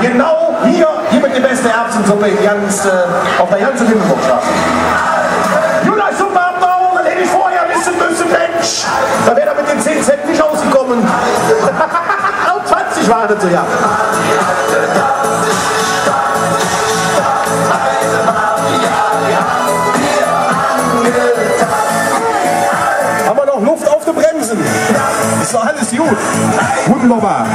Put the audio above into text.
Genau hier, hier mit die besten Erbsensuppe in ganz, äh, auf der ganzen Hindenburgstraße. Juna Suppe abbauen, also, dann hätte ich vorher wissen müssen, Mensch. Da wäre er mit den 10 Cent nicht ausgekommen. Auf 20 waren das ja. Haben wir noch Luft auf den Bremsen? Ist doch alles gut. Wunderbar.